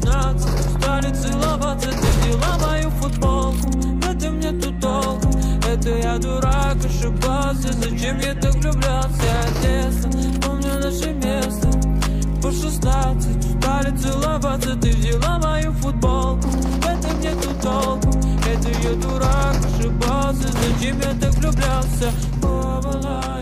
16 Стали целоваться. Ты взяла мою футболку В этом нету толку Это я дурак, ошибался. Зачем я так влюблялся? Детство Помню наше место. По 16 Стали целоваться. Ты взяла мою футболку В этом нету толку Это я дурак, ошибался. Зачем я так влюблялся? Я